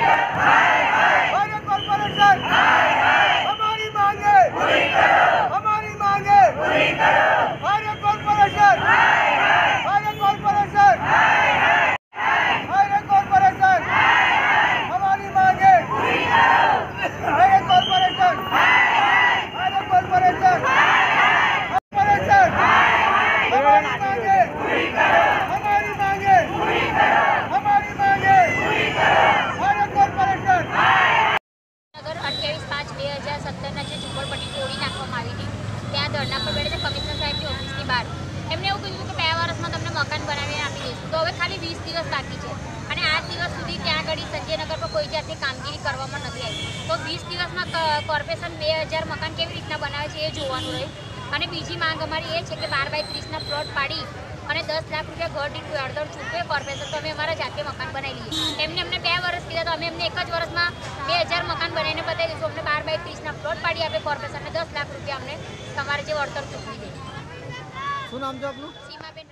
Yeah. પાંચ, બે હજાર સત્તરના જે ઝુંપડપટ્ટી તોડી નાખવામાં આવી હતી, ત્યાં ધરના પર બેઠા કમિશનર સાહેબની ઓફિસની બહાર. એમને એવું કીધું કે બે વર્ષમાં તમને મકાન બનાવીને આપી દઈશું. તો હવે ખાલી વીસ દિવસ બાકી છે અને આજ દિવસ સુધી ત્યાં આગળ સંજયનગર પર કોઈ જાતની કામગીરી કરવામાં નથી આવી. તો વીસ દિવસમાં કોર્પોરેશન બે હજાર મકાન કેવી રીતના બનાવે છે એ જોવાનું રહ્યું. અને બીજી માંગ અમારી એ છે કે બાર બાય ત્રીસના પ્લોટ પાડી અને દસ લાખ રૂપિયા ઘર દીઠ અડધડ ચૂકવે કોર્પોરેશન તો અમે અમારા જાતે મકાન બનાવી લઈએ. એમને અમને બે વર્ષ કીધા તો અમે એમને એક જ વર્ષમાં બે હજાર મકાન બનાવીને બતાવી દઈશું. અમને બાય ત્રીસના પ્લોટ પાડી આપે કોર્પોરેશનને દસ લાખ રૂપિયા અમને તમારે જે વળતર ચૂકવી દે. શું નામ છે આપનું? સીમાબેન